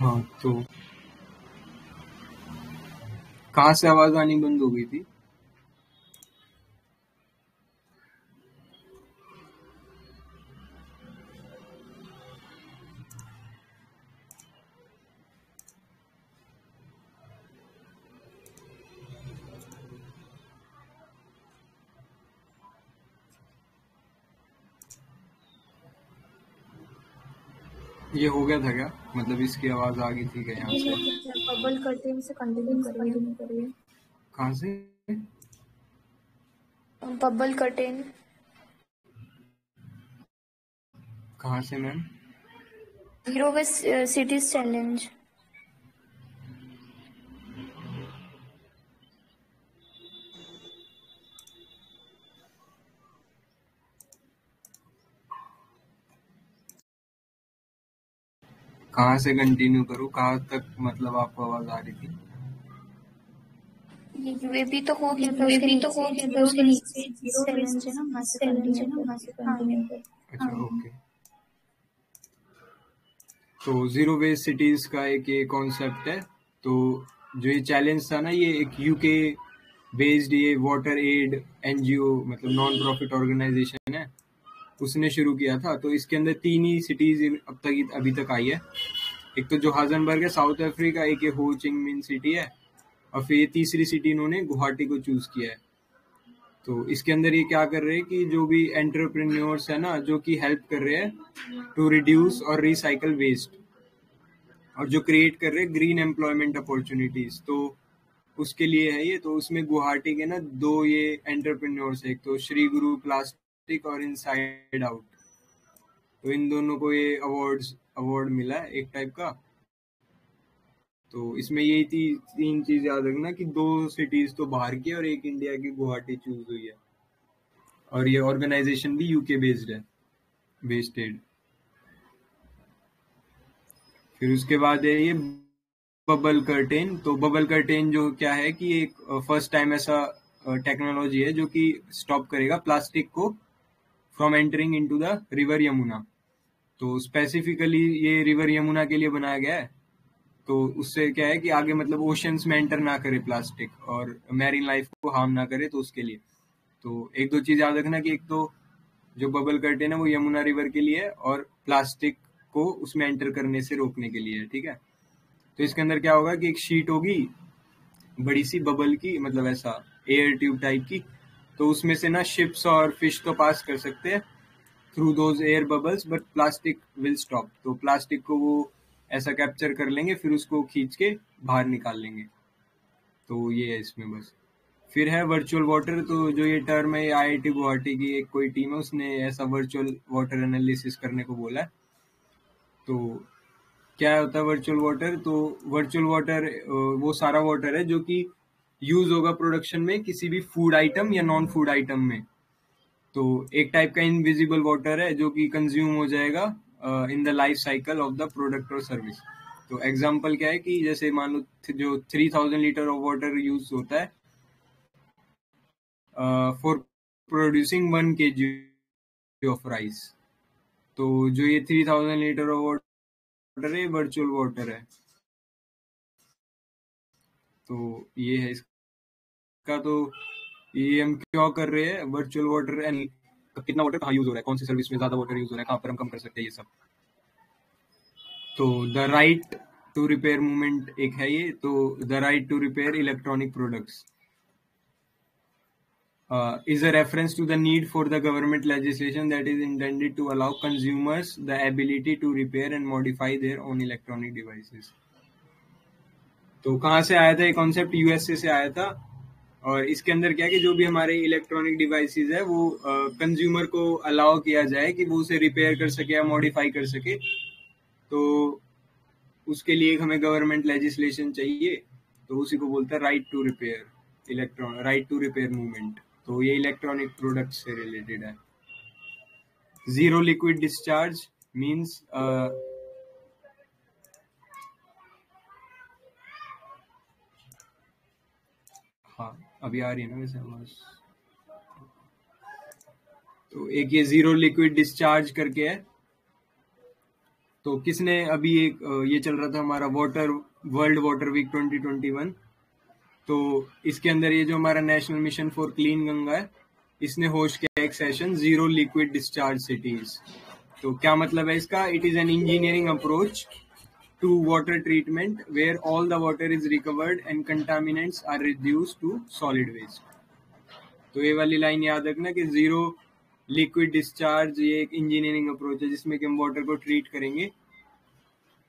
हाँ तो कहाँ से आवाज़ आनी बंद हो गई थी? ये हो गया था क्या मतलब इसकी आवाज़ आ गई थी क्या यहाँ से? बबल कर्टेन से कंटिन्यू करिए करिए। कहाँ से? बबल कर्टेन कहाँ से मैम? Hero cities challenge. कहाँ से कंटिन्यू करूँ? कहाँ तक मतलब आपको आवाज़ आ रही थी? तो हो गया था भी तो हो गया उसके नीचे। ज़ीरो चैलेंज ना वहाँ से कंटिन्यू ना वहाँ से कंटिन्यू अच्छा ओके तो ज़ीरो वेस्ट सिटीज़ का एक ये कॉन्सेप्ट है। तो जो ये चैलेंज था ना ये एक यूके बेस्ड ये वाटर एड एनजीओ मतलब नॉन प्रॉफिट ऑर्गेनाइजेशन है उसने शुरू किया था। तो इसके अंदर तीन ही सिटीज़ अब तक अभी तक आई है। एक तो जो हाजनबर्ग है, साउथ अफ्रीका, एक ये हो चिंग मिन सिटी है, और फिर ये तीसरी सिटी इन्होंने गुवाहाटी को चूज़ किया है। तो इसके अंदर ये क्या कर रहे हैं कि जो भी एंटरप्रेन्योर्स है ना, जो कि हेल्प कर रहे हैं टू रिड्यूस और रिसाइकल वेस्ट और जो क्रिएट कर रहे हैं ग्रीन एम्प्लॉयमेंट अपॉर्चुनिटीज़ तो उसके लिए है ये। तो उसमें गुवाहाटी के ना दो ये एंटरप्रेन्योर्स है। एक तो श्री गुरु प्लास्टिक और इनसाइड आउट तो इन दोनों को ये अवार्ड्स अवार्ड मिला है एक टाइप का। तो इसमें यही थी तीन चीज़ याद रखना कि दो सिटीज़ तो बाहर की और एक इंडिया की गुवाहाटी चूज़ हुई है। और ये ऑर्गेनाइजेशन भी यूके बेस्ड है बेस्टेड फिर उसके बाद है ये बबल कर्टेन तो बबल कर्टेन जो क्या है कि एक फ़र्स्ट टाइम ऐसा टेक्नोलॉजी है जो कि स्टॉप करेगा प्लास्टिक को। From entering into the river Yamuna तो स्पेसिफिकली ये रिवर यमुना के लिए बनाया गया है। तो उससे क्या है कि आगे मतलब ओशंस में एंटर ना करे प्लास्टिक और मैरीन लाइफ को हार्म ना करे तो उसके लिए। तो एक दो चीज़ याद रखना कि एक तो जो बबल कर्टेन है वो यमुना रिवर के लिए है और प्लास्टिक को उसमें एंटर करने से रोकने के लिए है, ठीक है? तो इसके अंदर क्या होगा कि एक शीट होगी, बड़ी सी बबल की मतलब ऐसा एयर ट्यूब टाइप की तो उसमें से ना शिप्स और फ़िश तो पास कर सकते हैं through those air bubbles but plastic will stop तो प्लास्टिक को वो ऐसा कैप्चर कर लेंगे, फिर उसको खींच के बाहर निकाल लेंगे। तो ये है इसमें बस। फिर है वर्चुअल वाटर तो जो ये टर्म है आई आई टी गुवाहाटी की एक कोई टीम है, उसने ऐसा वर्चुअल वाटर एनालिसिस करने को बोला है। तो क्या होता है वर्चुअल वाटर तो वर्चुअल वाटर वो सारा वाटर है जो कि यूज़ होगा प्रोडक्शन में किसी भी फ़ूड आइटम या नॉन फ़ूड आइटम में। तो एक टाइप का इनविजिबल वाटर है जो कि कंज्यूम हो जाएगा in the life cycle of the product और सर्विस तो एग्ज़ाम्पल क्या है कि जैसे मान लो जो three thousand litre of water use होता है फॉर प्रोड्यूसिंग वन के जी ऑफ़ राइस तो जो ये three thousand litre of water है वर्चुअल वाटर है। तो ये है इसका तो ये हम क्यों कर रहे हैं वर्चुअल वाटर एंड कितना वाटर कहाँ यूज़ हो रहा है कौन सी सर्विस में ज़्यादा वाटर यूज़ हो रहा है कहाँ पर हम कम कर सकते हैं ये सब तो the right to repair movement एक है ये तो the right to repair electronic products uh, is a reference to the need for the government legislation that is intended to allow consumers the ability to repair and modify their own electronic devices. तो कहाँ से आया था? ये concept USA से आया था। और इसके अंदर क्या कि जो भी हमारे इलेक्ट्रॉनिक डिवाइसेस है, वो कंज्यूमर को अलाउ किया जाए कि वो उसे रिपेयर कर सके या मॉडिफाई कर सके। तो उसके लिए हमें गवर्नमेंट लेजिस्लेशन चाहिए। तो उसी को बोलते हैं right to repair electron right to repair movement तो ये इलेक्ट्रॉनिक प्रोडक्ट से रिलेटेड है। ज़ीरो लिक्विड डिस्चार्ज मींस हाँ अभी आ रही है ना वैसे आवाज़ तो एक ये ज़ीरो लिक्विड डिस्चार्ज करके है। तो किसने अभी एक ये चल रहा था हमारा वाटर वर्ल्ड वाटर वीक 2021 तो इसके अंदर ये जो हमारा national mission for clean Ganga है, इसने होस्ट किया एक session zero liquid discharge cities तो क्या मतलब है इसका? It is an engineering approach to water treatment where all the water is recovered and contaminants are reduce to solid waste तो ये वाली लाइन याद रखना कि ज़ीरो लिक्विड डिस्चार्ज ये एक इंजीनियरिंग अप्रोच है जिसमें कि हम वाटर को ट्रीट करेंगे,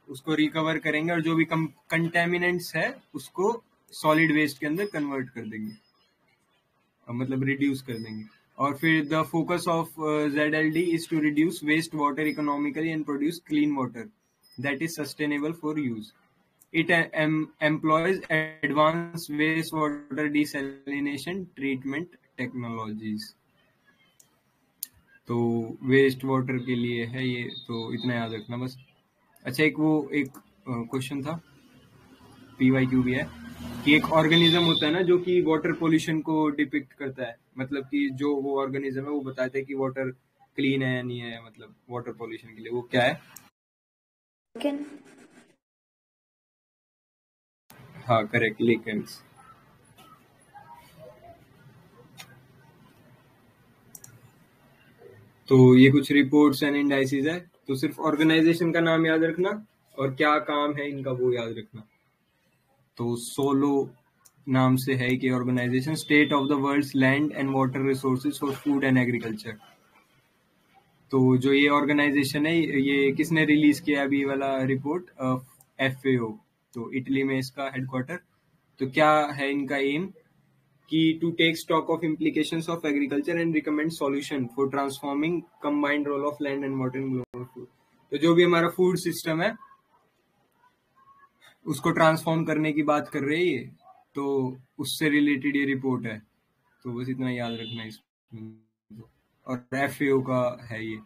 उसको रिकवर करेंगे और जो भी कंटेमिनेंट्स है, उसको सॉलिड वेस्ट के अंदर कन्वर्ट कर देंगे। मतलब रिड्यूस कर देंगे। और फिर the focus of Z L D is to reduce waste water economically and produce clean water that is sustainable for use it employs advance waste water desalination treatment technologies तो waste water के लिए है ये तो इतना याद रखना बस। अच्छा एक वो, एक क्वेश्चन था पी वाई क्यू भी है, कि एक ऑर्गेनिज्म होता है ना, जो कि वाटर पोल्यूशन को डिपिक्ट करता है। मतलब कि जो वो ऑर्गेनिज्म है, वो बताता है कि वाटर क्लीन है या नहीं है मतलब वाटर पोल्यूशन के लिए, वो क्या है? हाँ करेक्ट लिकेंस तो ये कुछ रिपोर्ट्स एंड इंडाइसिस है तो सिर्फ़ ऑर्गेनाइजेशन का नाम याद रखना और क्या काम है इनका वो याद रखना। तो सोलो नाम से है कि organisation state of the world land and water resources for food and agriculture तो जो ये ऑर्गेनाइजेशन है, ये किसने रिलीज़ किया अभी वाला रिपोर्ट एफएओ तो इटली में इसका हेडक्वार्टर तो क्या है इनका एम कि to take stock of implications of agriculture and recommend solution for transforming combined role of land and water global food तो जो भी हमारा फ़ूड सिस्टम है, उसको ट्रांसफॉर्म करने की बात कर रही है तो उससे रिलेटेड ये रिपोर्ट है. तो बस इतना याद रखना इस और एफ़ का है ये।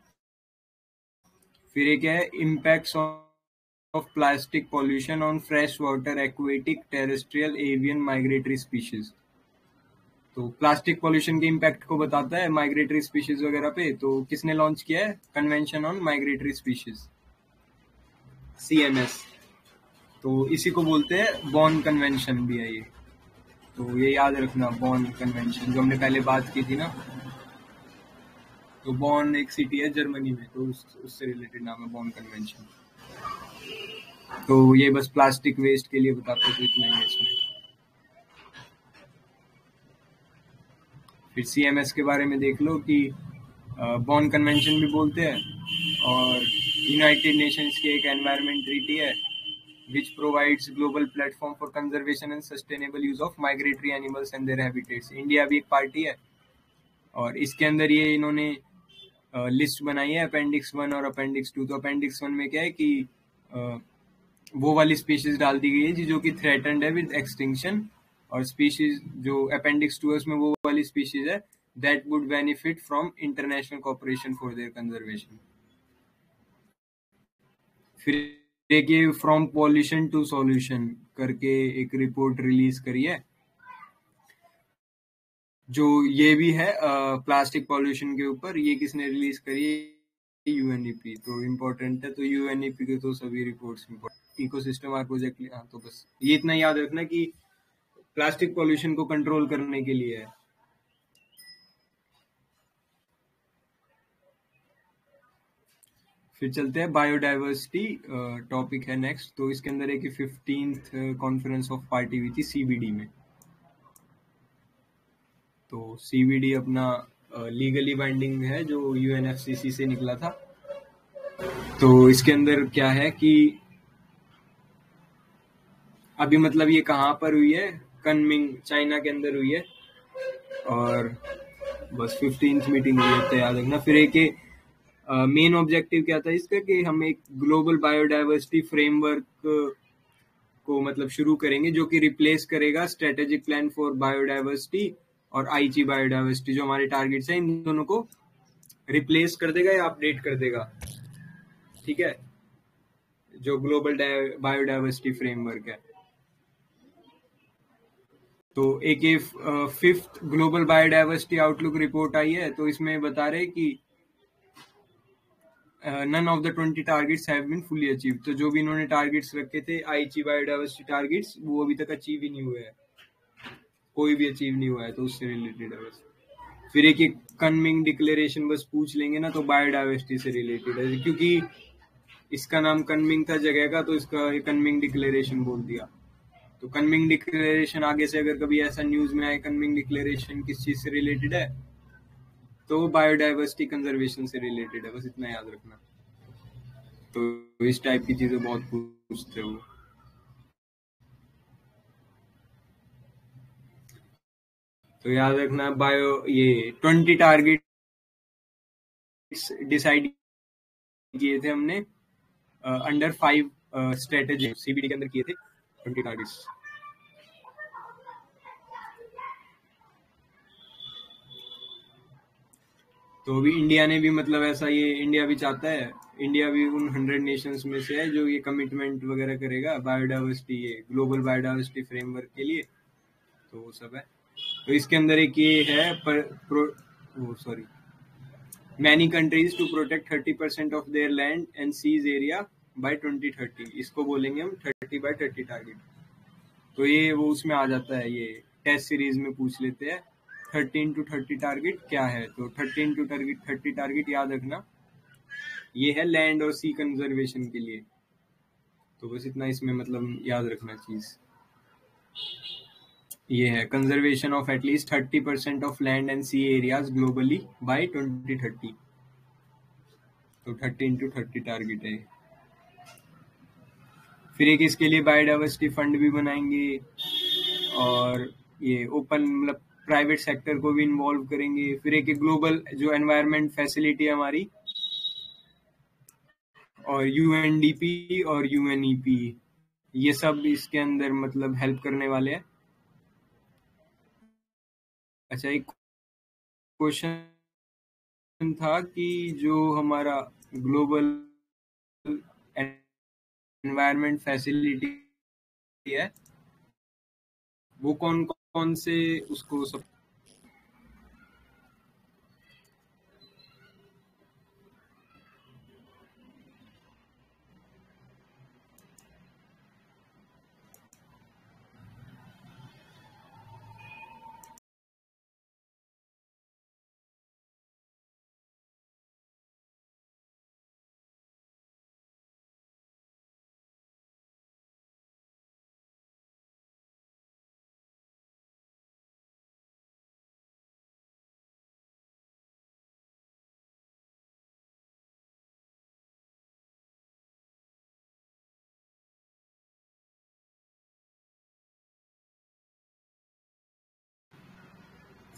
फिर एक है impact of plastic pollution on fresh water aquatic terrestrial avian migratory species तो प्लास्टिक पॉल्यूशन के इम्पैक्ट को बताता है माइग्रेटरी स्पीशीज वगैरह पे। तो किसने लॉन्च किया है? Convention on migratory species CMS तो इसी को बोलते हैं बॉन कन्वेंशन भी है ये। तो ये याद रखना बॉन कन्वेंशन जो हमने पहले बात की थी ना। तो बॉन एक सिटी है जर्मनी में तो उस, उससे रिलेटेड नाम है बॉन कन्वेंशन तो ये बस प्लास्टिक वेस्ट के लिए बताते तो इतना ही इसमें फिर सीएमएस के बारे में देख लो कि बॉन कन्वेंशन भी बोलते हैं और यूनाइटेड नेशंस की एक एनवायरमेंट ट्रीटी है which provides global platform for conservation and sustainable use of migratory animals and their habitats. India भी एक पार्टी है और इसके अंदर ये इन्होंने लिस्ट बनाई है अपेंडिक्स वन और अपेंडिक्स टू तो अपेंडिक्स वन में क्या है कि वो वाली स्पीशीज डाल दी गई है जो कि थ्रेटनड है विद एक्सटिंक्शन और स्पीशीज जो अपेंडिक्स टू है, उसमें वो वाली स्पीशीज है that would benefit from international cooperation for their conservation फिर देखिए फ्रॉम पॉल्यूशन टू सॉल्यूशन करके एक रिपोर्ट रिलीज़ करी है। जो ये भी है प्लास्टिक पॉल्यूशन के ऊपर, ये किसने रिलीज़ करी यूएनईपी तो इम्पोर्टेंट है तो यूएनईपी के तो सभी रिपोर्ट्स इकोसिस्टम आर प्रोजेक्ट हाँ तो बस, ये इतना याद रखना कि प्लास्टिक पॉल्यूशन को कंट्रोल करने के लिए है। फिर चलते हैं बायोडाइवर्सिटी टॉपिक है नेक्स्ट तो इसके अंदर एक फिफ्टींथ कॉन्फ्रेंस ऑफ़ पार्टी हुई थी सीबीडी में। तो सीबीडी अपना लीगली बाइंडिंग है, जो यूएनएफसीसी से निकला था। तो इसके अंदर क्या है कि अभी मतलब ये कहाँ पर हुई है? कनमिंग चाइना के अंदर हुई है। और बस फिफ्टींथ मीटिंग हुई है तो याद रखना। फिर एक मेन ऑब्जेक्टिव क्या था इसका कि हम एक ग्लोबल बायोडाइवर्सिटी फ्रेमवर्क को मतलब शुरू करेंगे, जो कि रिप्लेस करेगा स्ट्रेटेजिक प्लान फॉर बायोडाइवर्सिटी और आईची बायोडाइवर्सिटी जो हमारे टारगेट्स हैं, इन दोनों को रिप्लेस कर देगा या अपडेट कर देगा? ठीक है? जो ग्लोबल बायोडाइवर्सिटी फ्रेमवर्क है। तो एक ये fifth global biodiversity outlook report आई है तो इसमें बता रहे कि none of the twenty targets have been fully achieve तो जो भी इन्होंने टारगेट्स रखे थे आईची बायोडाइवर्सिटी टारगेट्स वो अभी तक अचीव ही नहीं हुए हैं। कोई भी अचीव नहीं हुआ है तो उससे रिलेटेड है बस। फिर एक एक डिक्लेरेशन बस पूछ लेंगे ना तो बायोडाइवर्सिटी से रिलेटेड है। क्योंकि इसका नाम कनमिंग था जगह का तो इसका कनमिंग डिक्लेरेशन बोल दिया। तो कनमिंग डिक्लेरेशन आगे से अगर कभी ऐसा न्यूज़ में आए कनमिंग डिक्लेरेशन किस चीज़ से रिलेटेड है तो बायोडाइवर्सिटी कंजर्वेशन से रिलेटेड है, बस इतना याद रखना। तो इस टाइप की चीज़ें बहुत पूछते हो तो याद रखना बायो ये ट्वेंटी टारगेट डिसाइड किए थे हमने अंडर फाइव स्ट्रेटेजी सीबीडी के अंदर किए थे ट्वेंटी टारगेट्स तो अभी इंडिया ने भी मतलब ऐसा ये इंडिया भी चाहता है इंडिया भी उन हंड्रेड नेशंस में से है जो ये कमिटमेंट वगैरह करेगा बायोडाइवर्सिटी ये ग्लोबल बायोडाइवर्सिटी फ्रेमवर्क के लिए तो वो सब है। तो इसके अंदर एक ये है, पर pro sorry many countries to protect thirty percent of their land and seas area by twenty thirty इसको बोलेंगे हम थर्टी बाय थर्टी टारगेट तो ये, वो उसमें आ जाता है, ये टेस्ट सीरीज़ में पूछ लेते हैं थर्टीन टू थर्टी टारगेट क्या है? तो thirteen to target thirty target याद रखना, ये है लैंड और सी कंजर्वेशन के लिए. तो बस इतना इसमें मतलब याद रखना चीज़. ये है conservation of at least thirty percent of land and sea areas globally by twenty thirty तो थर्टी इंटू थर्टी टारगेट है। फिर एक इसके लिए बायोडाइवर्सिटी फंड भी बनाएँगे और ये ओपन मतलब प्राइवेट सेक्टर को भी इन्वॉल्व करेंगे। फिर एक ग्लोबल जो एनवायरनमेंट फैसिलिटी है हमारी, और यूएनडीपी और यूएनईपी ये सब इसके अंदर मतलब हेल्प करने वाले हैं। अच्छा एक क्वेश्चन था कि जो हमारा ग्लोबल एनवायरनमेंट फैसिलिटी है, वो कौन कौन से उसको सब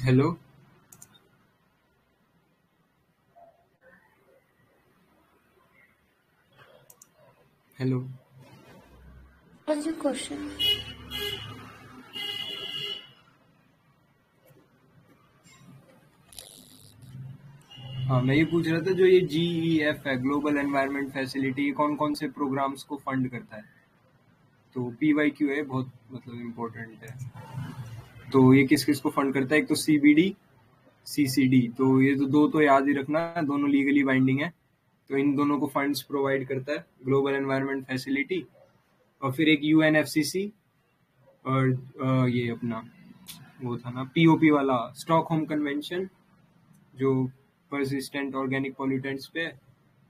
हेलो हेलो your question? हाँ मैं ये पूछ रहा था जो ये जी एफ़ है ग्लोबल एनवायरनमेंट फैसिलिटी कौन कौन से प्रोग्राम्स को फंड करता है? तो पी वाई क्यू है बहुत मतलब इम्पोर्टेंट है। तो ये किस किस को फंड करता है? एक तो सीबीडी सीसीडी तो ये तो दो तो याद ही रखना, दोनों लीगली बाइंडिंग है। तो इन दोनों को फंड्स प्रोवाइड करता है ग्लोबल एनवायरनमेंट फैसिलिटी और फिर एक यू और ये अपना, वो था ना पीओपी वाला स्टॉक होम कन्वेंशन जो परसिस्टेंट ऑर्गेनिक पॉल्यूटेंट्स पे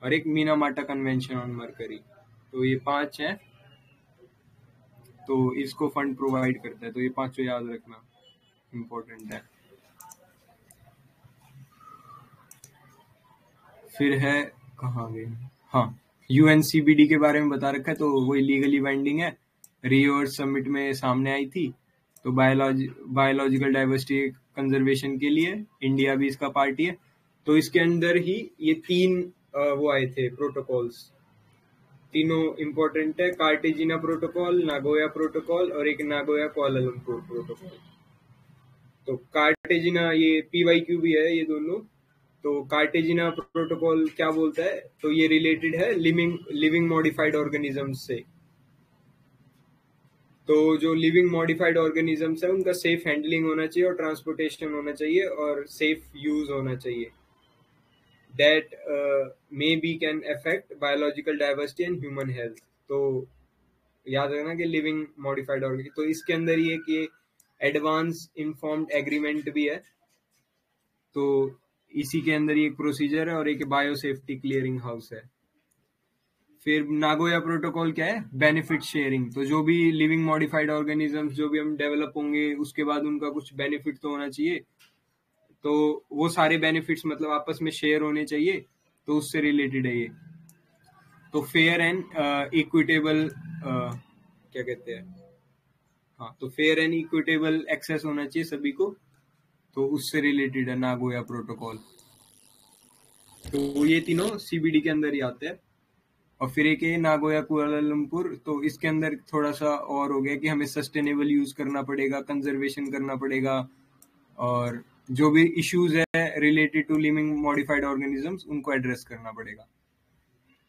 और एक मीना माटा कन्वेंशन ऑन मरकरी तो ये पाँच है। तो इसको फंड प्रोवाइड करता है। तो ये पाँचों याद रखना। इम्पोर्टेंट है। फिर है, कहाँ गए? हाँ यूएनसीबीडी के बारे में बता रखा है तो वो लीगली बाइंडिंग है। रियो समिट में सामने आई थी तो बायोलॉजी बायोलॉजिकल डाइवर्सिटी कंजर्वेशन के लिए इंडिया भी इसका पार्टी है। तो इसके अंदर ही ये तीन वो आए थे प्रोटोकॉल्स तीनों इम्पोर्टेंट है कार्टेजिना प्रोटोकॉल नागोया प्रोटोकॉल और एक नागोया कोलालमपुर प्रोटोकॉल तो कार्टेजिना ये पी वाई क्यू भी है ये दोनों। तो कार्टेजिना प्रोटोकॉल क्या बोलता है? तो ये रिलेटेड है लिविंग लिविंग मॉडिफाइड ऑर्गेनिज्म से। तो जो लिविंग मॉडिफाइड ऑर्गेनिजम्स है, उनका सेफ़ हैंडलिंग होना चाहिए और ट्रांसपोर्टेशन होना चाहिए और सेफ़ यूज़ होना चाहिए। That may be can affect biological diversity and human health तो याद रखना कि लिविंग मॉडिफाइड ऑर्गेनिज्म तो इसके अंदर ये कि एडवांस इन्फॉर्म्ड एग्रीमेंट भी है। तो इसी के अंदर एक प्रोसीजर है और एक बायो सेफ्टी क्लियरिंग हाउस है। फिर नागोया प्रोटोकॉल क्या है? बेनिफिट शेयरिंग तो जो भी लिविंग मॉडिफाइड ऑर्गेनिजम्स जो भी हम डेवलप होंगे, उसके बाद उनका कुछ बेनिफिट तो होना चाहिए। तो वो सारे बेनिफिट्स मतलब आपस में शेयर होने चाहिए तो उससे रिलेटेड है ये। तो फेयर एंड इक्विटेबल क्या कहते हैं? हाँ तो फेयर एंड इक्विटेबल एक्सेस होना चाहिए सभी को। तो उससे रिलेटेड है नागोया प्रोटोकॉल तो ये तीनों सीबीडी के अंदर ही आते हैं। और फिर एक है नागोया कुआलालंपुर तो इसके अंदर थोड़ा सा और हो गया कि हमें सस्टेनेबल यूज़ करना पड़ेगा कंजर्वेशन करना पड़ेगा। और जो भी इश्यूज़ है related to living modified organisms उनको एड्रेस करना पड़ेगा।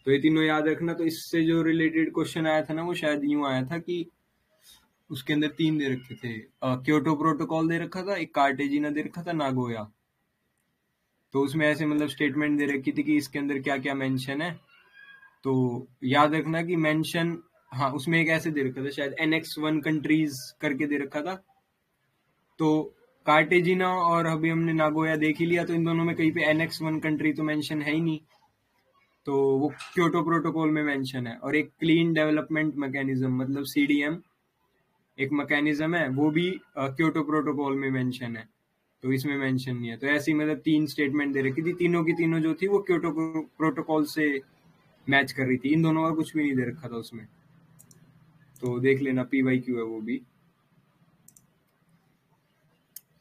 तो ये तीनों याद रखना। तो इससे जो रिलेटेड क्वेश्चन आया था ना, वो शायद यूँ आया था कि उसके अंदर तीन दे रखे थे। क्योटो प्रोटोकॉल दे रखा था, एक कार्टेजिना दे रखा था नागोया तो उसमें ऐसे मतलब स्टेटमेंट दे रखी थी कि इसके अंदर क्या क्या मेंशन है। तो याद रखना कि मेंशन हाँ उसमें एक ऐसे दे रखा था, शायद एनएक्स वन कंट्रीज़ करके दे रखा था। तो कार्टेजिना और अभी हमने नागोया देख ही लिया तो इन दोनों में कहीं पे एनएक्स वन कंट्री तो मेंशन है ही नहीं। तो वो क्योटो प्रोटोकॉल में मेंशन है। और एक क्लीन डेवलपमेंट मैकेनिज्म मतलब सीडीएम एक मैकेनिज्म है, वो भी क्योटो प्रोटोकॉल में मेंशन है। तो इसमें मेंशन नहीं है। तो ऐसी मतलब तीन स्टेटमेंट दे रखी थी। तीनों की तीनों जो थी, वो क्योटो प्रोटोकॉल से मैच कर रही थी। इन दोनों का कुछ भी नहीं दे रखा था उसमें। तो देख लेना पी वाई क्यू है वो भी।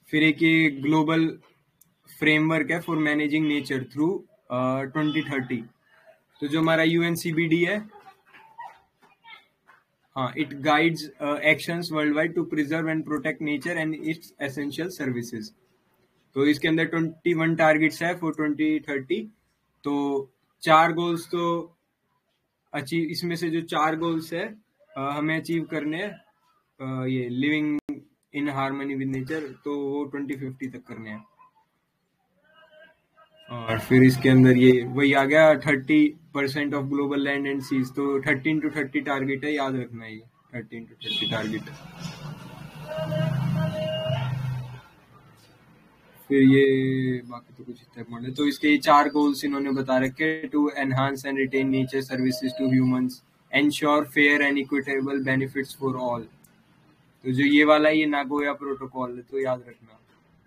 फिर एक ये ग्लोबल फ्रेमवर्क है for managing nature through twenty thirty तो जो हमारा यूएनसीबीडी है हाँ it guides actions worldwide to preserve and protect nature and its essential services तो इसके अंदर ट्वेंटी वन टारगेट्स है फॉर ट्वेंटी थर्टी तो चार गोल्स तो अचीव इसमें से जो चार गोल्स है हमें अचीव करने हैं ये living in harmony with nature तो वो ट्वेंटी फिफ्टी तक करने हैं। और फिर इसके अंदर ये वही आ गया thirty percent of global land and seas तो थर्टीन टू थर्टी टारगेट है, याद रखना ये थर्टीन टू थर्टी टारगेट फिर ये बाकी तो कुछ इतना तो इसके ये चार गोल्स इन्होंने बता रखे to enhance and retain nature services to humans ensure fair and equitable benefits for all तो जो ये वाला है, ये नागोया प्रोटोकॉल है तो याद रखना।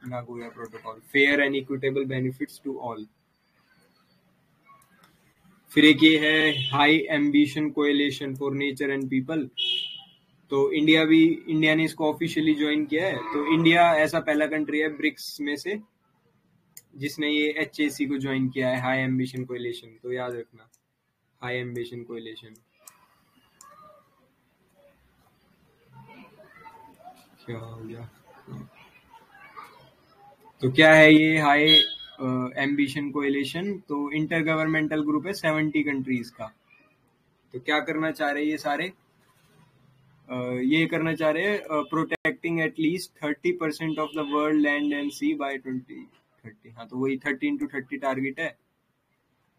Nagoya protocol fair and equitable benefits to all फिर एक ये है high ambition coalition for nature and people तो इंडिया भी इंडिया ने इसको ऑफिशियली ज्वाइन किया है. तो इंडिया ऐसा पहला कंट्री है ब्रिक्स में से, जिसने ये एच को ज्वाइन किया है हाई एम्बिशन कोएलिशन तो याद रखना हाई एम्बिशन कोएलिशन क्या हो गया? तो क्या है ये हाई एम्बिशन कोएलिशन तो इंटर गवर्नमेंटल ग्रुप है सेवेंटी कंट्रीज़ का। तो क्या करना चाह रहे ये सारे? Uh, ये करना चाह रहे protecting at least thirty percent of the world land and sea by twenty thirty हाँ तो वही थर्टीन टू थर्टी टारगेट है।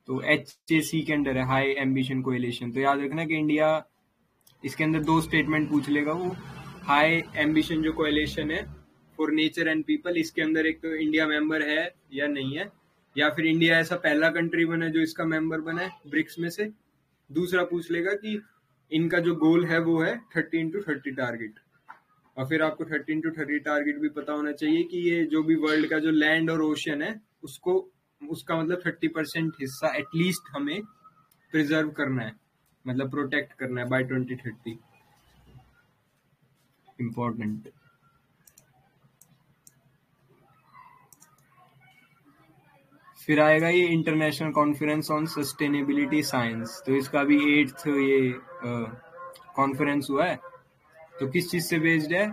तो एच ए सी के अंडर है हाई एम्बिशन कोएलिशन तो याद रखना कि इंडिया इसके अंदर दो स्टेटमेंट पूछ लेगा वो। हाई एम्बिशन जो कोएलिशन है फॉर नेचर एंड पीपल इसके अंदर एक तो इंडिया मेंबर है या नहीं है? या फिर इंडिया ऐसा पहला कंट्री बना जो इसका मेंबर बना है ब्रिक्स में से? दूसरा पूछ लेगा कि इनका जो गोल है वो है थर्टी टू थर्टी टारगेट और फिर आपको थर्टी टू थर्टी टारगेट भी पता होना चाहिए कि ये जो भी वर्ल्ड का जो लैंड और ओशन है, उसको, उसका मतलब थर्टी परसेंट हिस्सा एटलीस्ट हमें प्रिजर्व करना है मतलब प्रोटेक्ट करना है बाय ट्वेंटी थर्टी इम्पोर्टेंट फिर आएगा ये international conference on sustainability science तो इसका भी एट्थ ये कॉन्फ्रेंस हुआ है। तो किस चीज़ से बेस्ड है?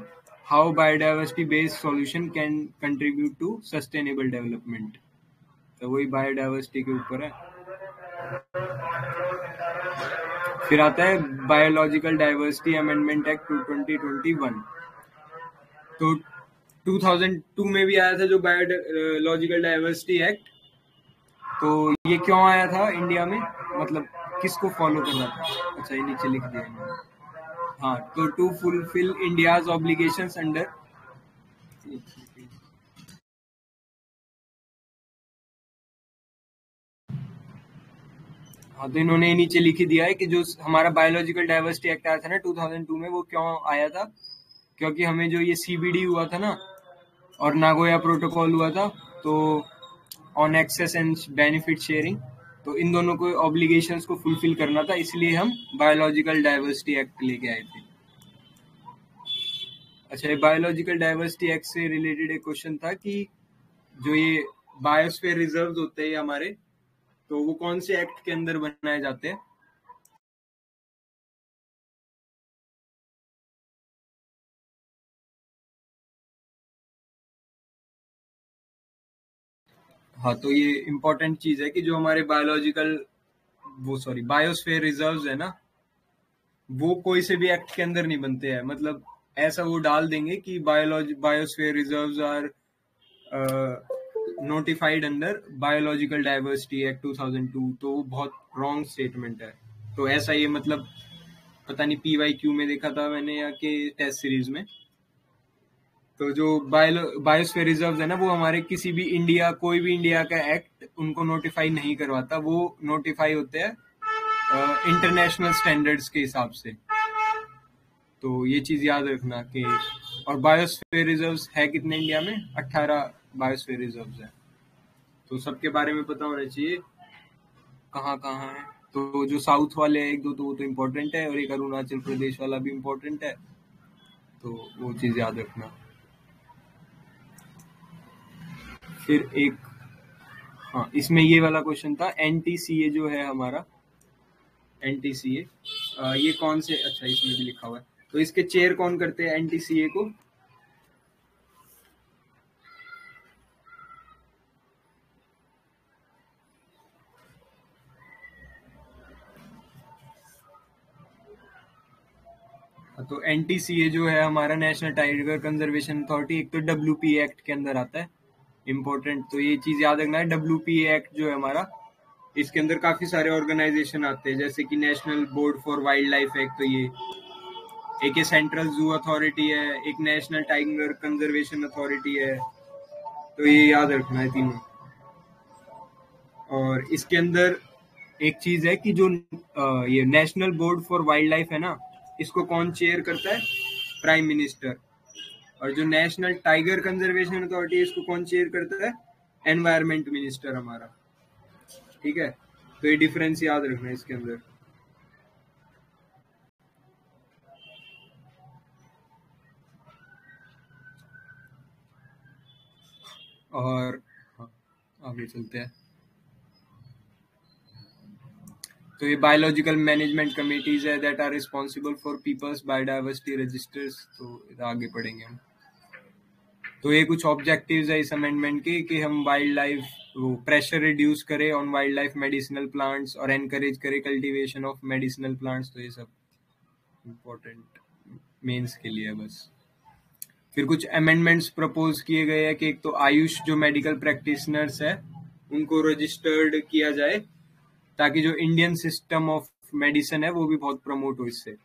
How biodiversity based solution can contribute to sustainable development तो वही बायोडाइवर्सिटी के ऊपर है। फिर आता है बायोलॉजिकल डाइवर्सिटी अमेंडमेंट एक्ट 2021 तो 2002 में भी आया था जो बायोलॉजिकल डाइवर्सिटी एक्ट तो ये क्यों आया था इंडिया में? मतलब किसको फॉलो करना था? अच्छा ये नीचे लिख दिया हाँ तो to fulfil India's obligation under हाँ तो इन्होंने नीचे लिख दिया है कि जो हमारा बायोलॉजिकल डाइवर्सिटी एक्ट आया था ना 2002 में, वो क्यों आया था? क्योंकि हमें जो ये सीबीडी हुआ था ना, और नागोया प्रोटोकॉल हुआ था तो on access and benefit sharing तो इन दोनों को ऑब्लिगेशंस को फुलफिल करना था, इसलिए हम बायोलॉजिकल डाइवर्सिटी एक्ट लेके आए थे। अच्छा ये बायोलॉजिकल डाइवर्सिटी एक्ट से रिलेटेड एक क्वेश्चन था कि जो ये बायोस्फीयर रिज़र्व होते हैं हमारे तो वो कौन से एक्ट के अंदर बनाए जाते हैं? हाँ तो ये इम्पोर्टेंट चीज़ है कि जो हमारे बायोलॉजिकल वो सॉरी बायोस्फीयर रिजर्व्स है ना, वो कोई से भी एक्ट के अंदर नहीं बनते हैं। मतलब ऐसा वो डाल देंगे कि biology biosphere reserves are notified under biological diversity act 2002 तो वो बहुत रॉन्ग स्टेटमेंट है। तो ऐसा ये मतलब पता नहीं पी में देखा था मैंने या के टेस्ट सीरीज़ में। तो जो बायो बायोस्फीयर रिज़र्व है ना, वो हमारे किसी भी इंडिया कोई भी इंडिया का एक्ट उनको नोटिफाई नहीं करवाता, वो नोटिफाई होते हैं इंटरनेशनल स्टैंडर्ड्स के हिसाब से। तो ये चीज़ याद रखना कि, और बायोस्फीयर रिजर्व्स है कितने इंडिया में? अट्ठारह बायोस्फेयर रिज़र्व है। तो सबके बारे में पता होना चाहिए, कहाँ कहाँ है। तो जो साउथ वाले एक दो तो वो तो इम्पोर्टेंट है, और एक अरुणाचल प्रदेश वाला भी इम्पोर्टेंट है। तो वो चीज़ याद रखना। फिर एक हाँ इसमें ये वाला क्वेश्चन था एनटीसीए जो है हमारा एनटीसीए ये कौन से अच्छा इसमें भी लिखा हुआ है। तो इसके चेयर कौन करते हैं एनटीसीए को? तो एनटीसीए जो है हमारा नेशनल टाइगर कंजर्वेशन अथॉरिटी एक तो डब्ल्यू एक्ट के अंदर आता है। इम्पोर्टेंट तो ये चीज़ याद रखना है डब्ल्यू पी एक्ट जो है हमारा, इसके अंदर काफ़ी सारे ऑर्गेनाइजेशन आते हैं, जैसे कि national board for wildlife act तो ये। एक सेंट्रल जू अथॉरिटी है, एक नेशनल टाइगर कंजर्वेशन अथॉरिटी है तो ये याद रखना है तीनों। और इसके अंदर एक चीज़ है कि जो ये national board for wildlife है ना, इसको कौन चेयर करता है? प्राइम मिनिस्टर और जो नेशनल टाइगर कंजर्वेशन अथॉरिटी इसको कौन चेयर करता है? एनवायरमेंट मिनिस्टर हमारा। ठीक है? तो ये डिफरेंस याद रखना इसके अंदर। और हाँ, आगे चलते हैं। तो ये बायोलॉजिकल मैनेजमेंट कमिटीज है that are responsible for people's biodiversity registers तो आगे पढ़ेंगे हम। तो ये कुछ ऑब्जेक्टिव्स है इस अमेंडमेंट के, कि हम वाइल्ड लाइफ प्रेशर रिड्यूस करें on wildlife medicinal plants और एनकरेज करें कल्टीवेशन ऑफ़ मेडिसिनल प्लांट्स तो ये सब इम्पोर्टेंट मेंस के लिए बस। फिर कुछ अमेंडमेंट्स प्रपोज किए गए हैं कि एक तो आयुष जो मेडिकल प्रैक्टिशनर्स है, उनको रजिस्टर्ड किया जाए, ताकि जो इंडियन सिस्टम ऑफ़ मेडिसिन है, वो भी बहुत प्रमोट हो इससे।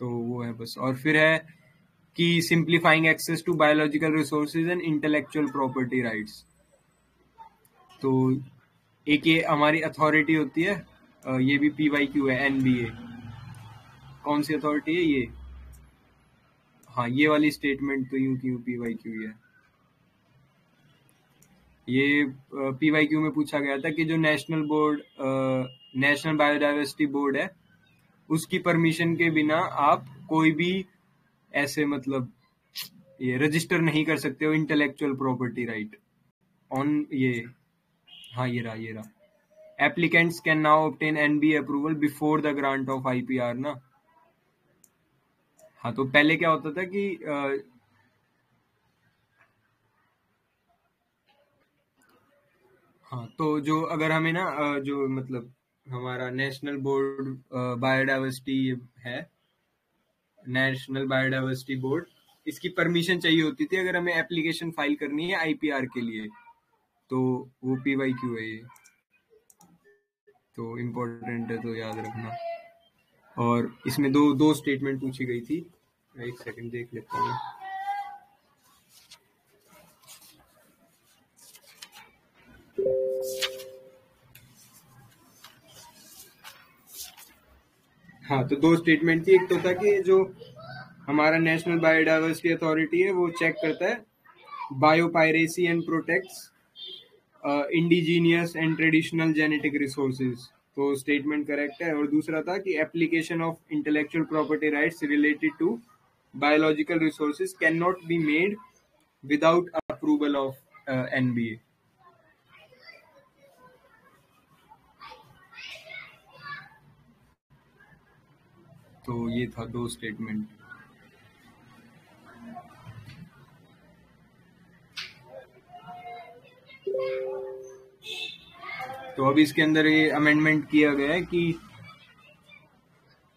तो वो है बस। और फिर है कि simplifying access to biological resources and intellectual property rights. तो एक ये हमारी अथॉरिटी होती है ये भी पी वाई क्यू है एन बी ए कौन सी अथॉरिटी है ये? हाँ ये वाली स्टेटमेंट तो U Q P Y Q है ये पीवाईक्यू में पूछा गया था कि जो national board national biodiversity board है, उसकी परमिशन के बिना आप कोई भी ऐसे मतलब ये रजिस्टर नहीं कर सकते हो इंटेलेक्चुअल प्रॉपर्टी राइट ऑन ये हाँ ये रहा ये रहा. Applicants can now obtain NB approval before the grant of IPR ना? हाँ तो पहले क्या होता था कि हाँ तो जो अगर हमें ना जो मतलब हमारा नेशनल बोर्ड बायोडाइवर्सिटी है नेशनल बायोडाइवर्सिटी बोर्ड इसकी परमिशन चाहिए होती थी अगर हमें एप्लीकेशन फ़ाइल करनी है आईपीआर के लिए। तो वो पी वाई क्यू है ये। तो इम्पोर्टेंट है तो याद रखना। और इसमें दो दो स्टेटमेंट पूछी गई थी। एक सेकंड देख लेता हूँ। हाँ तो दो स्टेटमेंट थी एक तो था कि जो हमारा नेशनल बायोडाइवर्सिटी अथॉरिटी है, वो चेक करता है biopiracy and protects indigenous and traditional genetic resources तो स्टेटमेंट करेक्ट है। और दूसरा था कि application of intellectual property rights related to biological resources can not be made without approval of NBA तो ये था दो स्टेटमेंट तो अब इसके अंदर ये अमेंडमेंट किया गया है कि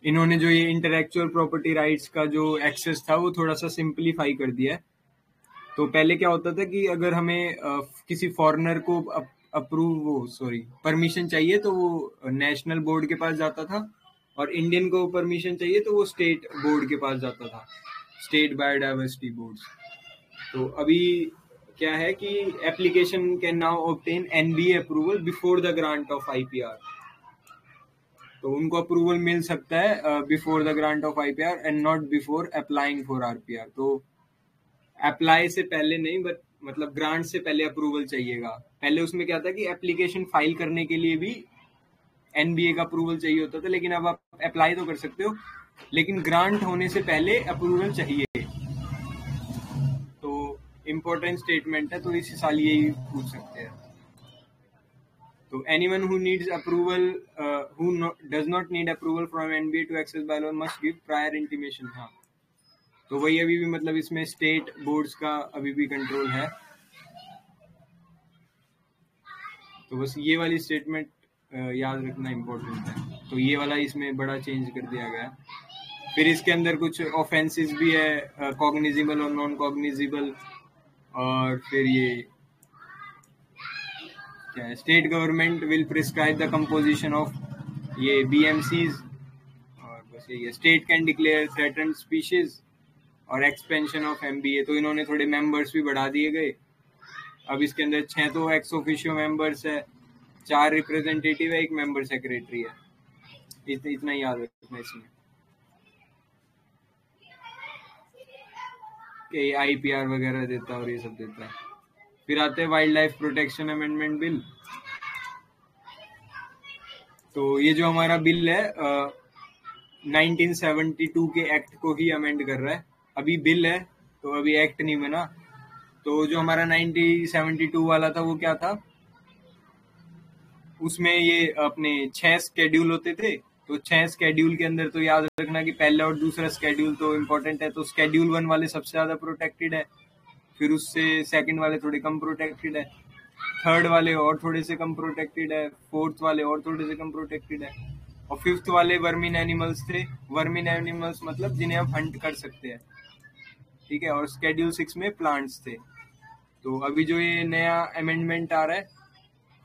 इन्होंने जो ये इंटेलेक्चुअल प्रॉपर्टी राइट्स का जो एक्सेस था, वो थोड़ा सा सिंपलीफाई कर दिया है। तो पहले क्या होता था कि अगर हमें किसी फॉरेनर को अप्रूव वो सॉरी परमिशन चाहिए तो वो नेशनल बोर्ड के पास जाता था। और इंडियन को परमिशन चाहिए तो वो स्टेट बोर्ड के पास जाता था। स्टेट बायोडाइवर्सिटी बोर्ड तो अभी क्या है कि application can now obtain NBA approval before the grant of IPR तो उनको अप्रूवल मिल सकता है before the grant of IPR and not before applying for RPR तो अप्लाई से पहले नहीं बट मतलब ग्रांट से पहले अप्रूवल चाहिएगा। पहले उसमें क्या था कि एप्लीकेशन फ़ाइल करने के लिए भी एनबीए का अप्रूवल चाहिए होता था, लेकिन अब आप अप्लाई तो कर सकते हो, लेकिन ग्रांट होने से पहले अप्रूवल चाहिए। तो इम्पोर्टेंट स्टेटमेंट है तो इस साल यही पूछ सकते हैं। तो needs approval who does not need approval from NBA to access by law must give prior intimation हाँ। तो वही अभी भी मतलब इसमें स्टेट बोर्ड्स का अभी भी कंट्रोल है। तो बस ये वाली स्टेटमेंट याद रखना इम्पोर्टेंट है। तो ये वाला इसमें बड़ा चेंज कर दिया गया। फिर इसके अंदर कुछ ऑफेंसेस भी है कॉग्निजिबल और नॉन कॉग्निजिबल और फिर ये क्या है state government will prescribe the composition of ये बी एम बीएमसीज और बस ये state can declare threaten species और एक्सपेंशन ऑफ़ एमबीए तो इन्होंने थोड़े मेंबर्स भी बढ़ा दिए गए। अब इसके अंदर छह तो एक्स ऑफिशियो मेंबर्स है। चार रिप्रेजेंटेटिव है एक मेंबर सेक्रेटरी है। इतना इतना याद रखना इसमें। आईपीआर वगैरह देता है और ये सब देता है। फिर आते हैं wildlife protection amendment bill तो ये जो हमारा बिल है आ, 1972 के एक्ट को ही अमेंड कर रहा है। अभी बिल है तो अभी एक्ट नहीं बना। तो जो हमारा 1972 वाला था वो क्या था? उसमें ये अपने छह स्केड्यूल होते थे तो छह स्केड्यूल के अंदर तो याद रखना कि पहला और दूसरा स्केड्यूल तो इम्पोर्टेंट है तो स्केड्यूल वन वाले सबसे ज़्यादा प्रोटेक्टेड है, फिर उससे सेकंड वाले थोड़े कम प्रोटेक्टेड है थर्ड वाले और थोड़े से कम प्रोटेक्टेड है फोर्थ वाले और थोड़े से कम प्रोटेक्टेड है, और फिफ्थ वाले वर्मिन एनिमल्स थे वर्मिन एनिमल्स मतलब जिन्हें आप हंट कर सकते हैं, ठीक है, और स्केड्यूल सिक्स में प्लांट्स थे तो अभी जो ये नया अमेंडमेंट आ रहा है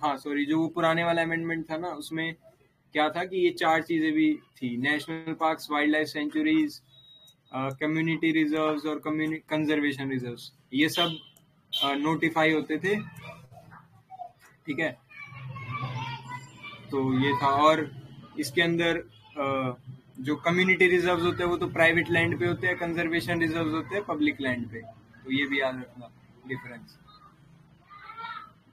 हाँ सॉरी जो वो पुराने वाला अमेंडमेंट था ना उसमें क्या था कि ये चार चीज़ें भी थी। National parks wildlife sanctuaries community reserves और कंजर्वेशन रिजर्व्स ये सब नोटिफाई uh, होते थे। ठीक है? तो ये था। और इसके अंदर uh, जो कम्युनिटी रिजर्व्स होते हैं वो तो प्राइवेट लैंड पे होते हैं कंजर्वेशन रिजर्व्स होते हैं पब्लिक लैंड पे। तो ये भी याद रखना डिफरेंस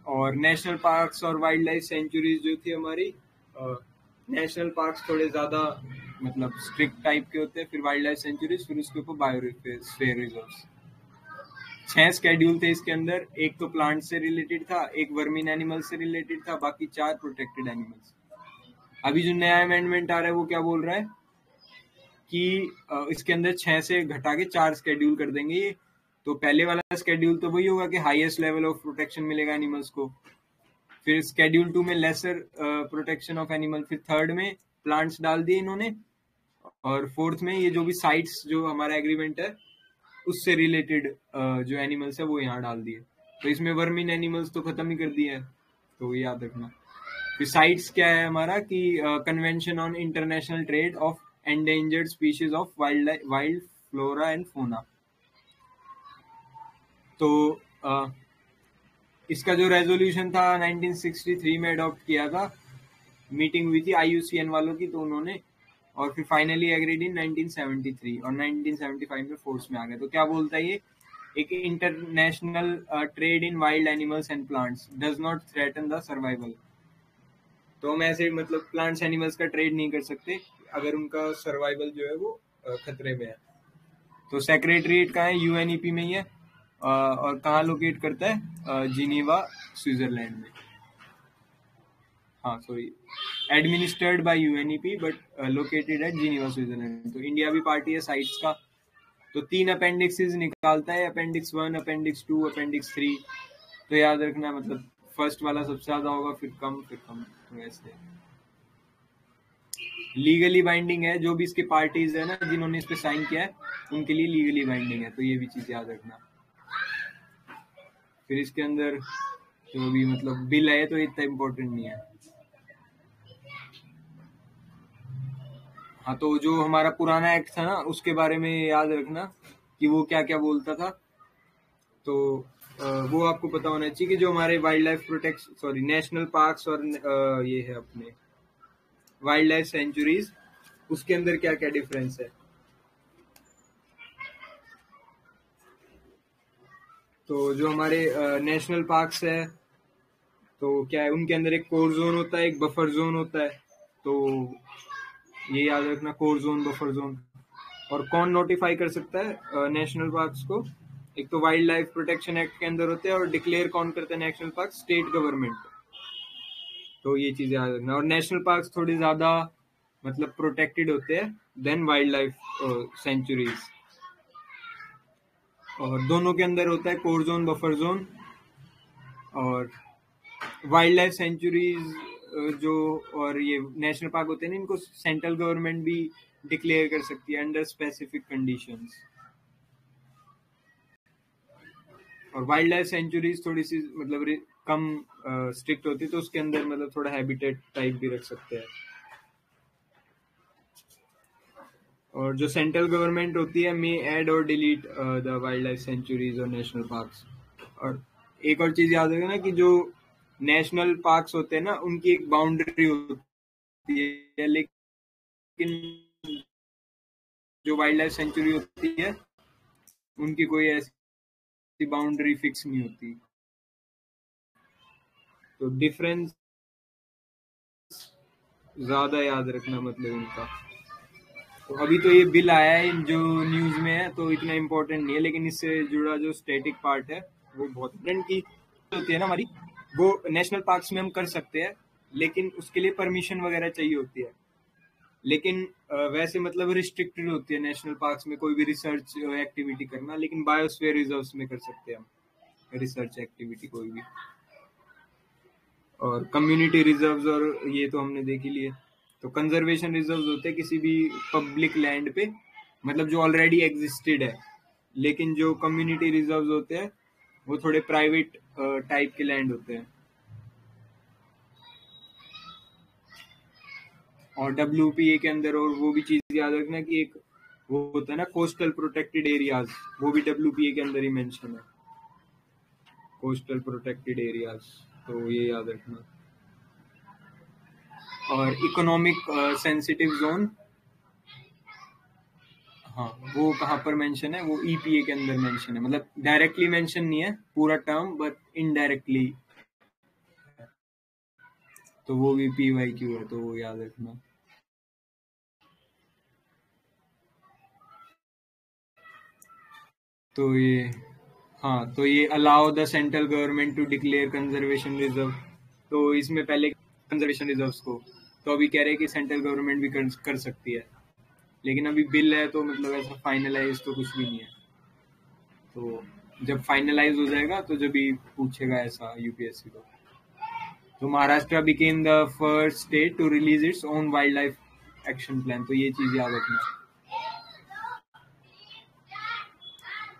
और नेशनल पार्क्स और वाइल्ड लाइफ सेंचुरीज जो थी हमारी नेशनल पार्क्स थोड़े ज़्यादा मतलब स्ट्रिक्ट टाइप के होते हैं, फिर वाइल्ड लाइफ सेंचुरीज फिर उसके ऊपर बायोस्फीयर रिज़र्व छह स्केड्यूल थे इसके अंदर, एक तो प्लांट से रिलेटेड था, एक वर्मिन एनिमल से रिलेटेड था, बाकी चार प्रोटेक्टेड एनिमल्स अभी जो नया अमेंडमेंट आ रहा है, वो क्या बोल रहा है? कि इसके अंदर छह से घटा के चार स्केड्यूल कर देंगे, ये तो पहले वाला स्केड्यूल तो वही होगा कि हाईएस्ट लेवल ऑफ़ प्रोटेक्शन मिलेगा एनिमल्स को। फिर स्केड्यूल टू में लेसर प्रोटेक्शन ऑफ़ एनिमल फिर थर्ड में प्लांट्स डाल दिए इन्होंने और फोर्थ में ये जो भी साइट्स जो हमारा एग्रीमेंट है उससे रिलेटेड uh, जो एनिमल्स है वो यहाँ डाल दिए। तो इसमें वर्मिन एनिमल्स तो खत्म ही कर दिया है तो याद रखना। फिर साइट्स क्या है हमारा कि convention on international trade of endangered species of wild wild flora and fauna तो uh, इसका जो रेजोल्यूशन था 1963 में अडॉप्ट किया था मीटिंग हुई थी आईयूसीएन वालों की तो उन्होंने और फिर फाइनली एग्रीड इन 1973 और 1975 में फोर्स में आ गए। तो क्या बोलता है ये? एक international trade in wild animals and plants does not threaten the survival तो हम ऐसे मतलब प्लांट्स एनिमल्स का ट्रेड नहीं कर सकते अगर उनका सर्वाइवल जो है वो खतरे में है। तो सेक्रेटरीट कहाँ है? यूएनईपी में ही है। और कहाँ लोकेट करता है? जिनीवा, स्विट्जरलैंड में। हाँ sorry administered by UNEP but located at Geneva, Switzerland तो इंडिया भी पार्टी है साइट्स का। तो तीन अपेंडिक्सेस निकालता है। Appendix one appendix two appendix three तो याद रखना मतलब फ़र्स्ट वाला सबसे ज़्यादा होगा, फिर कम फिर कम। वैसे लीगली बाइंडिंग है। जो भी इसके पार्टीज़ है ना, जिन्होंने इस पे साइन किया है, उनके लिए लीगली बाइंडिंग है। तो ये भी चीज़ याद रखना। फिर इसके अंदर जो भी मतलब बिल है तो इतना इम्पोर्टेंट नहीं है। हाँ तो जो हमारा पुराना एक्ट था ना, उसके बारे में याद रखना कि वो क्या क्या बोलता था। तो वो आपको पता होना चाहिए कि जो हमारे wildlife protect sorry national parks और ये है अपने वाइल्ड लाइफ सेंचुरीज उसके अंदर क्या क्या डिफरेंस है। तो जो हमारे नेशनल पार्क्स है तो क्या है, उनके अंदर एक कोर जोन होता है, एक बफर जोन होता है तो ये याद रखना कोर जोन बफर जोन और कौन नोटिफाई कर सकता है नेशनल पार्क्स को? एक तो वाइल्ड लाइफ प्रोटेक्शन एक्ट के अंदर होते हैं और डिक्लेयर कौन करते हैं नेशनल पार्क स्टेट गवर्नमेंट तो ये चीज़ याद रखना। और नेशनल पार्क थोड़ी ज़्यादा मतलब प्रोटेक्टेड होते हैं देन वाइल्ड लाइफ सेंचुरीज और दोनों के अंदर होता है कोर जोन बफर जोन और वाइल्ड लाइफ सेंचुरीज जो और ये नेशनल पार्क होते हैं ना, इनको सेंट्रल गवर्नमेंट भी डिक्लेयर कर सकती है अंडर स्पेसिफिक कंडीशंस और वाइल्ड लाइफ सेंचुरीज थोड़ी सी मतलब कम स्ट्रिक्ट होती है तो उसके अंदर मतलब थोड़ा हैबिटेट टाइप भी रख सकते हैं। और जो सेंट्रल गवर्नमेंट होती है मे ऐड और delete the wildlife sanctuaries और नेशनल पार्क्स और एक और चीज़ याद रखना कि जो नेशनल पार्क्स होते हैं ना, उनकी एक बाउंड्री होती है, लेकिन जो वाइल्ड लाइफ सेंचुरी होती है, उनकी कोई ऐसी बाउंड्री फिक्स नहीं होती। तो डिफरेंस ज़्यादा याद रखना मतलब उनका तो अभी तो ये बिल आया है जो न्यूज़ में है तो इतना इम्पोर्टेंट नहीं है, लेकिन इससे जुड़ा जो स्टेटिक पार्ट है, वो बहुत इम्पोर्टेंट की होती है ना हमारी। वो नेशनल पार्क्स में हम कर सकते हैं, लेकिन उसके लिए परमिशन वगैरह चाहिए होती है। लेकिन वैसे मतलब रिस्ट्रिक्टेड होती है नेशनल पार्क्स में कोई भी रिसर्च एक्टिविटी करना, लेकिन बायोस्फीयर रिजर्व्स में कर सकते हैं हम। रिसर्च एक्टिविटी कोई भी। और कम्युनिटी रिजर्व्स और ये तो हमने देख ही लिए। तो कंजर्वेशन रिज़र्व होते हैं किसी भी पब्लिक लैंड पे मतलब जो ऑलरेडी एग्जिस्टेड है। लेकिन जो कम्युनिटी रिज़र्व होते हैं, वो थोड़े प्राइवेट टाइप के लैंड होते हैं। और डब्ल्यू के अंदर और वो भी चीज़ याद रखना कि एक वो होता है ना कोस्टल प्रोटेक्टेड एरियाज़ वो भी डब्ल्यू के अंदर ही मेंशन है। कोस्टल प्रोटेक्टेड एरियाज़ तो ये याद रखना। और इकोनॉमिक सेंसिटिव जोन हाँ वो कहाँ पर मेंशन है? वो ईपीए e के अंदर मेंशन है। मतलब डायरेक्टली मेंशन नहीं है, पूरा टर्म बट इनडायरेक्टली तो वो भी पी वाई क्यू है तो वो याद रखना। तो ये हाँ तो ये allow the central government to declare conservation reserve तो इसमें पहले कंजर्वेशन रिजर्व्स को तो अभी कह रहे हैं कि सेंट्रल गवर्नमेंट भी कर, कर सकती है। लेकिन अभी बिल है तो मतलब ऐसा फाइनलाइज तो कुछ भी नहीं है। तो जब फाइनलाइज हो जाएगा तो जब भी पूछेगा ऐसा यूपीएससी को। तो Maharashtra became the first state to release its own wildlife action plan तो ये चीज़ याद रखना।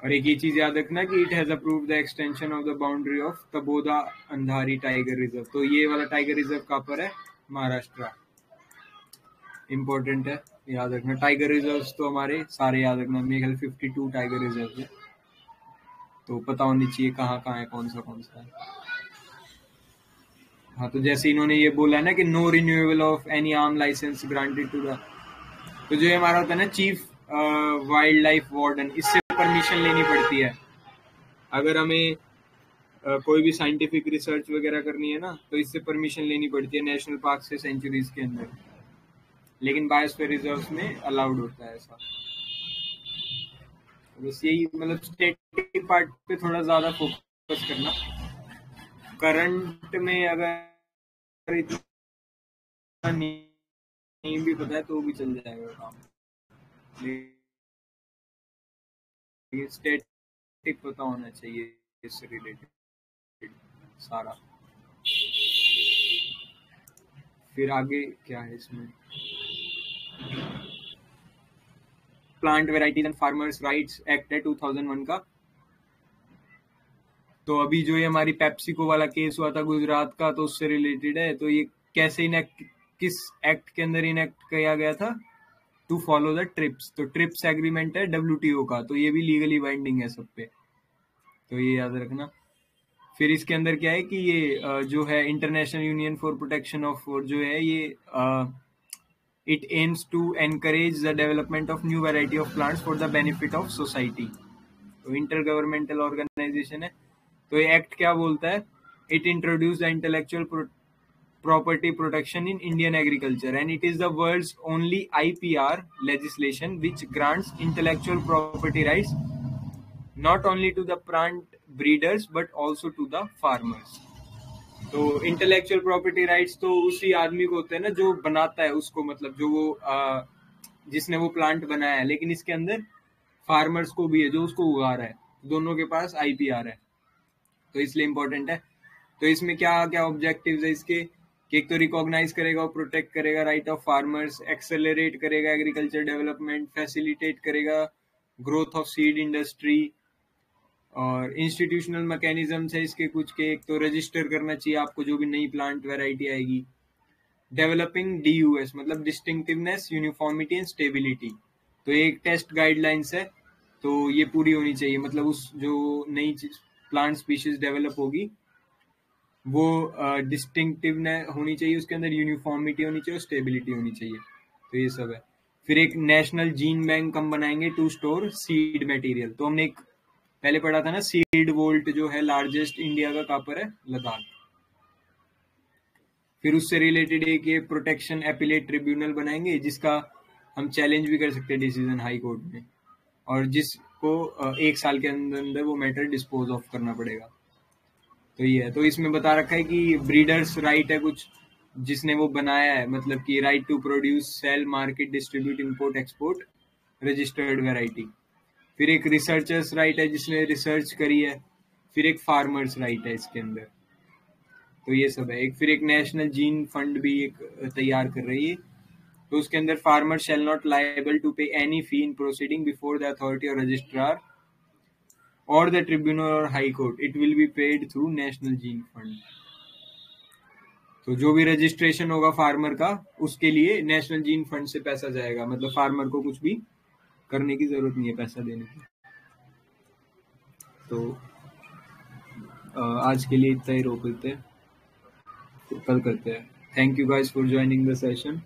और एक ये चीज़ याद रखना कि it has approve the extension of the boundary of Tadoba Andhari tiger reserve तो ये वाला टाइगर रिज़र्व कहाँ पर है? महाराष्ट्र इम्पोर्टेंट है, याद रखना। टाइगर रिज़र्व तो हमारे सारे याद रखना। मेरे ख्याल फिफ्टी टू टाइगर रिज़र्व है। तो पता होनी चाहिए कहाँ कहाँ है कौन सा कौन सा है। हाँ तो जैसे इन्होंने ये बोला है ना कि no renewable of any arm licence granted to the तो जो हमारा होता है ना चीफ वाइल्ड लाइफ वार्डन इससे परमिशन लेनी पड़ती है। अगर हमें कोई भी साइंटिफिक रिसर्च वगैरह करनी है ना तो इससे परमिशन लेनी पड़ती है नेशनल पार्क से सेंचुरीज के अंदर। लेकिन बायोस्फीयर रिज़र्व में अलाउड होता है ऐसा। बस यही मतलब स्टेटिक पार्ट पे थोड़ा ज़्यादा फोकस करना। करंट में अगर इतना नहीं भी पता है तो भी चल जाएगा काम। स्टेटिक पता होना चाहिए इससे रिलेटेड सारा। फिर आगे क्या है इसमें? Plant varieties and farmers rights act है 2001 का। तो अभी जो ये हमारी पेप्सिको वाला केस हुआ था गुजरात का तो उससे रिलेटेड है। तो ये कैसे इनेक्ट किस एक्ट के अंदर इनेक्ट किया गया था? टू फॉलो द ट्रिप्स तो ट्रिप्स एग्रीमेंट है डब्ल्यू का। तो ये भी लीगली बाइंडिंग है सब पे। तो ये याद रखना। फिर इसके अंदर क्या है कि ये जो है international union for protection of four जो है ये it aims to encourage the development of new variety of plants for the benefit of society तो इंटर गवर्नमेंटल ऑर्गेनाइजेशन है। तो ये एक्ट क्या बोलता है? It introduce the intellectual property protection in Indian agriculture and it is the world only I P R legislation which grants intellectual property right not only to the plant breeders but also to the farmers तो intellectual property rights तो उसी आदमी को होते हैं ना जो बनाता है उसको मतलब जो वो आ, जिसने वो प्लांट बनाया है। लेकिन इसके अंदर फार्मर्स को भी है जो उसको उगा रहा है। दोनों के पास आईपीआर है। तो इसलिए इम्पोर्टेंट है। तो इसमें क्या क्या ऑब्जेक्टिव्स है इसके? एक तो रिकॉग्नाइज करेगा और प्रोटेक्ट करेगा राइट ऑफ़ फार्मर्स एक्सेलरेट करेगा एग्रीकल्चर डेवलपमेंट फैसिलिटेट करेगा ग्रोथ ऑफ़ सीड इंडस्ट्री और इंस्टीट्यूशनल मैकेनिज्म है इसके कुछ के, एक तो रजिस्टर करना चाहिए आपको जो भी नई प्लांट वेराइटी आएगी। डेवलपिंग डी मतलब डिस्टिंक्टिवनेस यूनिफॉर्मिटी एंड स्टेबिलिटी तो एक टेस्ट गाइडलाइंस है तो ये पूरी होनी चाहिए। मतलब उस जो नई प्लांट स्पीशीज डेवलप होगी, वो डिस्टिंक्टिवनेस होनी चाहिए, उसके अंदर यूनिफॉर्मिटी होनी चाहिए और स्टेबिलिटी होनी चाहिए। तो ये सब है। फिर एक नेशनल जीन बैंक हम बनाएँगे टू स्टोर सीड मटेरियल तो हमने एक पहले पढ़ा था ना सीड वोल्ट जो है लार्जेस्ट इंडिया का कहाँ पर है लद्दाख फिर उससे रिलेटेड एक ये प्रोटेक्शन एपिलेट ट्रिब्यूनल बनाएँगे, जिसका हम चैलेंज भी कर सकते हैं डिसीज़न हाई कोर्ट में। और जिसको एक साल के अंदर अंदर वो मैटर डिस्पोज ऑफ़ करना पड़ेगा। तो ये है तो इसमें बता रखा है कि ब्रीडर्स राइट है कुछ, जिसने वो बनाया है मतलब कि right to produce sell market distribute import export registered variety फिर एक रिसर्चर्स राइट है जिसने रिसर्च करी है, फिर एक फार्मर्स राइट है इसके अंदर। तो ये सब है। एक फिर एक नेशनल जीन फंड भी एक तैयार कर रही है। तो उसके अंदर farmer shall not liable to pay any fee in proceeding before the authority और रजिस्ट्रार और द ट्रिब्यूनल और high court it will be paid through national gene fund तो जो भी रजिस्ट्रेशन होगा फार्मर का, उसके लिए नेशनल जीन फंड से पैसा जाएगा। मतलब फार्मर को कुछ भी करने की ज़रूरत नहीं है पैसा देने की। तो आज के लिए इतना ही रोक लेते हैं। तो कल करते हैं। Thank you guys for joining the session